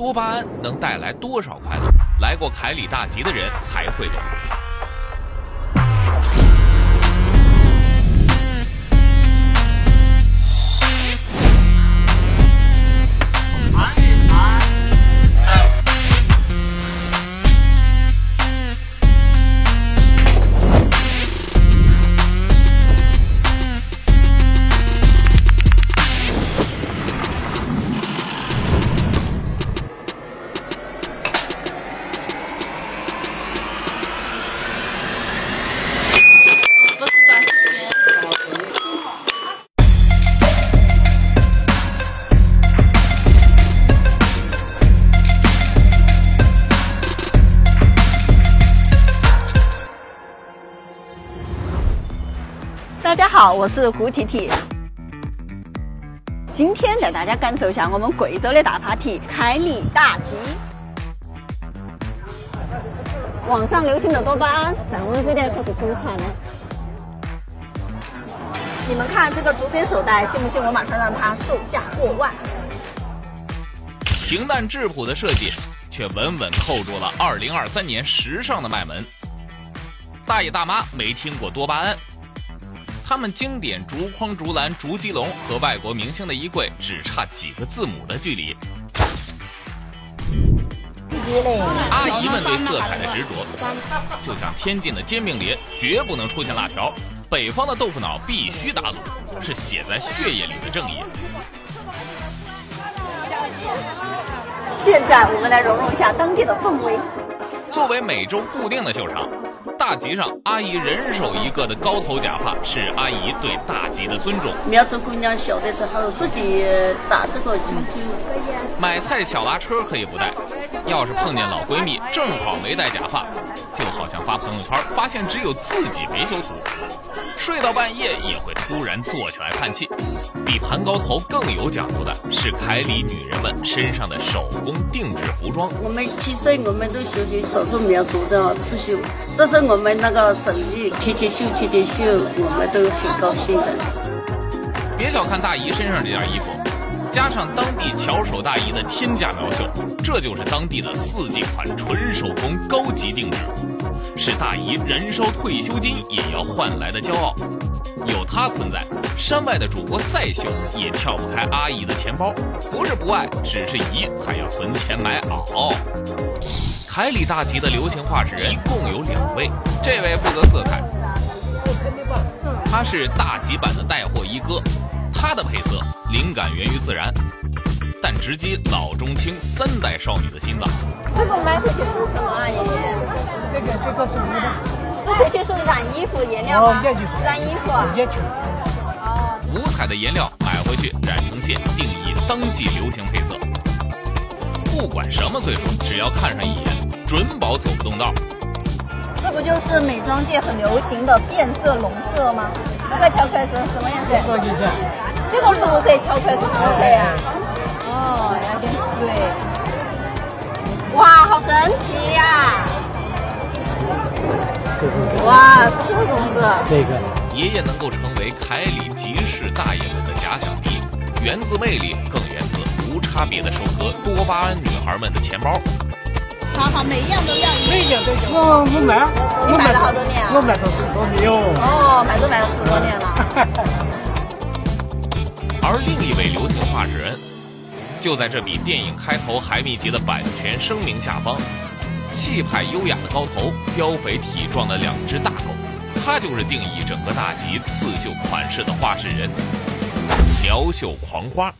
多巴胺能带来多少快乐？来过凯里大吉的人才会懂。好，我是胡提提。今天带大家感受一下我们贵州的大 party—— 凯里大吉。网上流行的多巴胺，在我们这边可是祖传的。你们看这个竹编手袋，信不信我马上让它售价过万？平淡质朴的设计，却稳稳扣住了2023年时尚的脉门。大爷大妈没听过多巴胺。他们经典竹筐、竹篮、竹鸡笼和外国明星的衣柜只差几个字母的距离。阿姨们对色彩的执着，就像天津的煎饼里绝不能出现辣条，北方的豆腐脑必须打卤，是写在血液里的正义。现在我们来融入一下当地的氛围。作为每周固定的秀场。大吉上，阿姨人手一个的高头假发，是阿姨对大吉的尊重。苗族姑娘小的时候自己打这个啾啾。买菜小拉车可以不带，要是碰见老闺蜜正好没戴假发，就好像发朋友圈发现只有自己没修图。睡到半夜也会突然坐起来叹气。比盘高头更有讲究的是凯里女人们身上的手工定制服装。我们七岁，我们都学习手术苗族的刺绣，这是我们那个手艺，天天绣，天天绣，我们都很高兴的。别小看大姨身上这件衣服，加上当地巧手大姨的天价苗绣，这就是当地的四季款纯手工高级定制。是大姨燃烧退休金也要换来的骄傲，有她存在，山外的主播再秀也撬不开阿姨的钱包。不是不爱，只是姨还要存钱买袄。凯里大吉的流行画室人共有两位，这位负责色彩，他是大吉版的带货一哥，他的配色灵感源于自然，但直击老中青三代少女的心脏。这个买回去做什么啊，爷爷？这个这个是什么的？这回去是染衣服颜料吗？染衣服。哦。五彩的颜料买回去染成线，定义当季流行配色。不管什么岁数，只要看上一眼，准保走不动道。这不就是美妆界很流行的变色龙色吗？这个调出来是什么颜色？这个绿色调出来是紫色呀。哦，有点水。哇，好神奇呀！哇，是这种色。这个爷爷能够成为凯里集市大爷们的假想敌，源自魅力，更源自无差别的收割多巴胺女孩们的钱包。好好，每一样都要。每一样都要。我我卖，你卖了好多年啊？我买了十多年哦。哦，买都买了十多年了。而另一位流行画室人。就在这比电影开头还密集的版权声明下方，气派优雅的高头，膘肥体壮的两只大狗，它就是定义整个大集刺绣款式的画事人——苗绣狂花。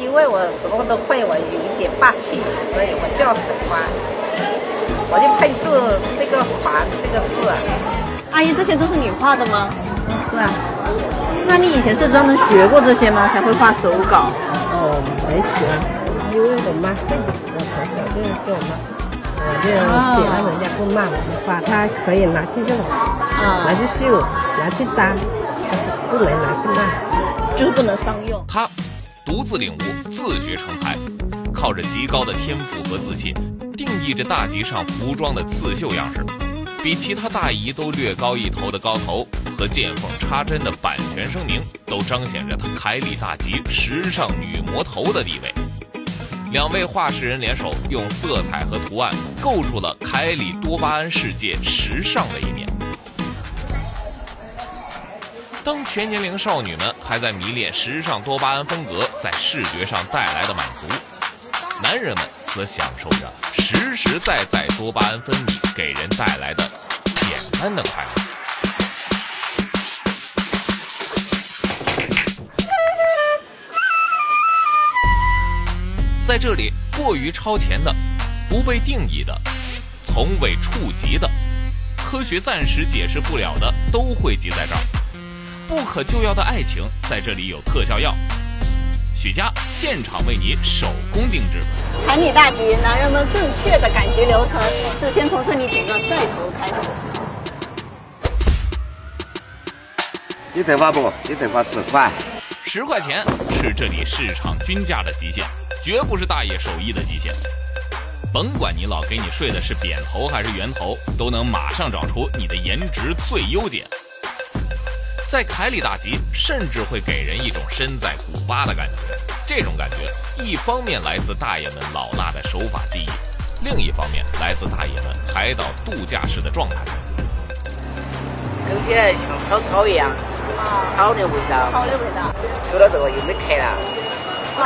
因为我什么都会，我有一点霸气，所以我叫狂花，我就配住这个“狂”这个字。阿姨，这些都是你画的吗？是啊。那你以前是专门学过这些吗？才会画手稿？我，没学，因为我妈会，我从小就跟我妈，我就写了人家不骂我的话，他可以拿去用，啊，拿去绣，拿去扎，不能拿去卖，就是不能商用。他独自领悟，自学成才，靠着极高的天赋和自信，定义着大集上服装的刺绣样式。比其他大姨都略高一头的高头和见缝插针的版权声明，都彰显着她凯里大吉时尚女魔头的地位。两位画室人联手，用色彩和图案构筑了凯里多巴胺世界时尚的一面。当全年龄少女们还在迷恋时尚多巴胺风格在视觉上带来的满足，男人们则享受着实实在在多巴胺分泌给人带来的简单的快乐。在这里，过于超前的、不被定义的、从未触及的、科学暂时解释不了的，都汇集在这儿。不可救药的爱情，在这里有特效药。许家现场为你手工定制。凯米大吉，男人们正确的感情流程是先从这里剪个帅头开始。一头发不？一头发十块。十块钱是这里市场均价的极限。绝不是大爷手艺的极限，甭管你老给你睡的是扁头还是圆头，都能马上找出你的颜值最优解。在凯里大吉，甚至会给人一种身在古巴的感觉。这种感觉，一方面来自大爷们老辣的手法技艺，另一方面来自大爷们海岛度假式的状态。抽起来像烧草一样，草的味道，草的味道，抽了这个又没开了。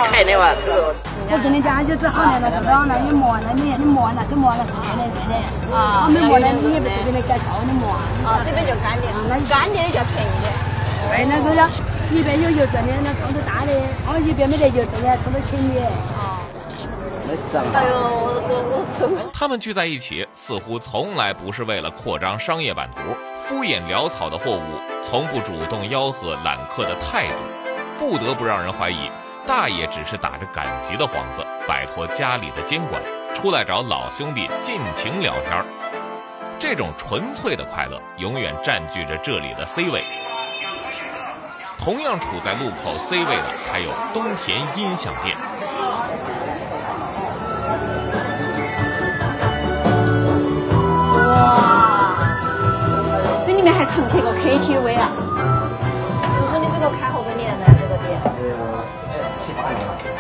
看的哇，这个。我跟你讲，就是好来了，知道了，你磨了，你你磨了是磨了是对的对的。啊。没磨了，你也不给你改造的磨。啊，这边就干的，那干的就便宜的。对，那个呀，一边有油挣的，那厂子大的，哦，一边没得油挣的，抽的钱的。啊。哎呦，我我我抽。他们聚在一起，似乎从来不是为了扩张商业版图，敷衍潦草的货物，从不主动吆喝揽客的态度，不得不让人怀疑。大爷只是打着赶集的幌子，摆脱家里的监管，出来找老兄弟尽情聊天这种纯粹的快乐，永远占据着这里的 C 位。同样处在路口 C 位的，还有东田音响店。哇，这里面还藏起个 KTV 啊！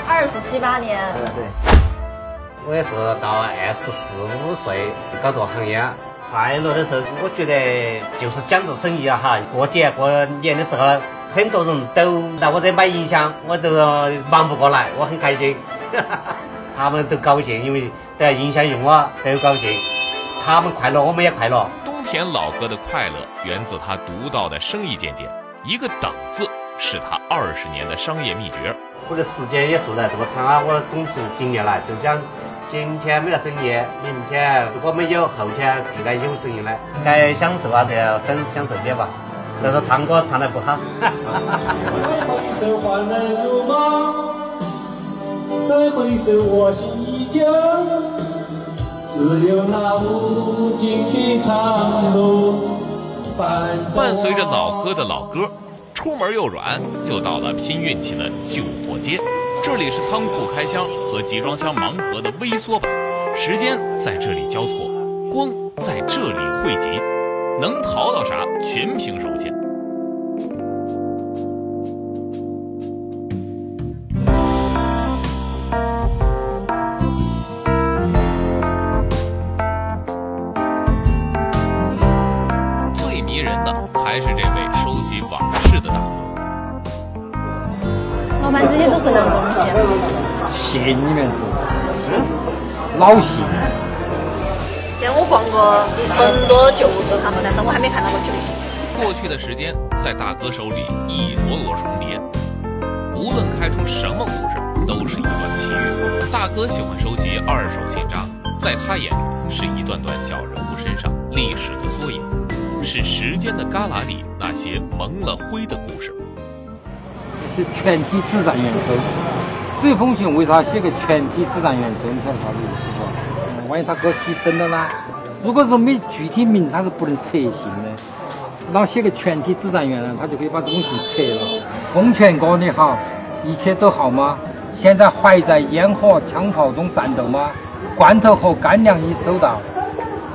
二十七八年，对对，我也是到二十四五岁搞这行业，快乐的时候，我觉得就是讲做生意啊哈。过节过年的时候，很多人都来我这买音响，我都忙不过来，我很开心。他们都高兴，因为都要音响用啊，都高兴。他们快乐，我们也快乐。东田老哥的快乐源自他独到的生意见解，一个等字是他二十年的商业秘诀。我的时间也做在这么长啊！我总是近年来就讲，今天没得生意，明天如果没有，后天应该有生意的，该享受啊，就要享享受点吧。那个唱歌唱得不好。再回首换来如梦，再回首我心依旧，只有那无尽的长路。伴随着老歌的老歌。出门又软，就到了拼运气的旧货街。这里是仓库开箱和集装箱盲盒的微缩版，时间在这里交错，光在这里汇集，能淘到啥，全凭手气。是什么东西？信里面是，是老信。但，我逛过很多旧市场，但是我还没看到过旧信。过去的时间在大哥手里一摞摞重叠，无论开出什么故事，都是一段奇遇。大哥喜欢收集二手信札，在他眼里是一段段小人物身上历史的缩影。是时间的旮旯里那些蒙了灰的故事。是全体指战元首，这封信为啥写个全体指战员收？你晓得啥子意思不？万一他哥牺牲了呢？如果说没具体名字，他是不能拆信的。然后写个全体指战员呢，他就可以把这封信拆了。奉劝哥你好，一切都好吗？现在还在烟火枪炮中战斗吗？罐头和干粮已收到。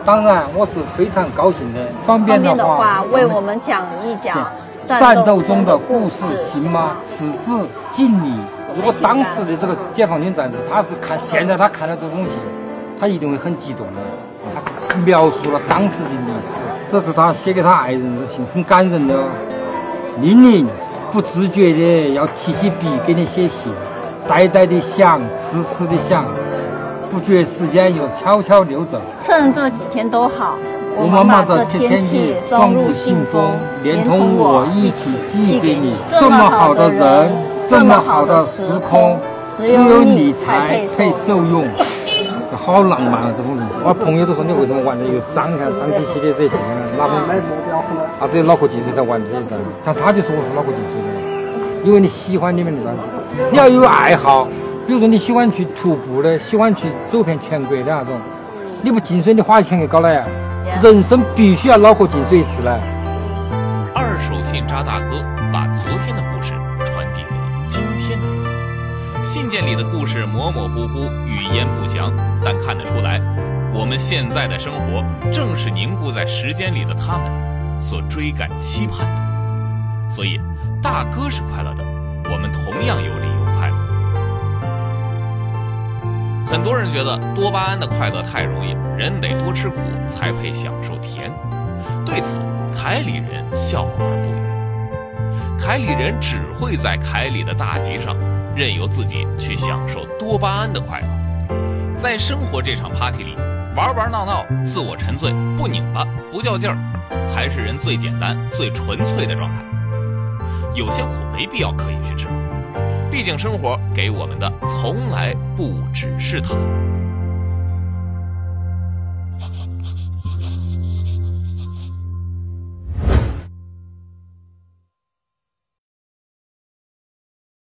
当然，我是非常高兴的。方便的话，为我们讲一讲战斗中的故事，行吗？此致敬礼，如果当时的这个解放军战士，他是看现在他看到这封信，他一定会很激动的。他描述了当时的历史，这是他写给他爱人的信，很感人的。令令不自觉的要提起笔给你写信，呆呆的想，痴痴的想，不觉时间又悄悄溜走。趁这几天都好，我们把这天气装入信封，连同我一起寄给你。这么好的人，这么好的时空，只有你才配受用。好浪漫啊！这封信，我朋友都说你为什么玩的又脏看脏兮兮的这些？哪会买目标？他只有脑壳进水才玩这些。但他就说我是脑壳进水的，因为你喜欢里面的东西，你要有爱好。比如说你喜欢去徒步的，喜欢去走遍全国的那种，你不进水，你花钱去搞了呀？人生必须要脑壳进水一次嘞。二手信渣大哥把昨天的故事传递给今天的你。信件里的故事模模糊糊，语言不详，但看得出来，我们现在的生活正是凝固在时间里的他们所追赶期盼的。所以，大哥是快乐的，我们同样有理很多人觉得多巴胺的快乐太容易，人得多吃苦才配享受甜。对此，凯里人笑而不语。凯里人只会在凯里的大集上，任由自己去享受多巴胺的快乐。在生活这场 party 里，玩玩闹闹，自我沉醉，不拧巴，不较劲儿，才是人最简单、最纯粹的状态。有些苦没必要刻意去吃。毕竟生活给我们的从来不只是他。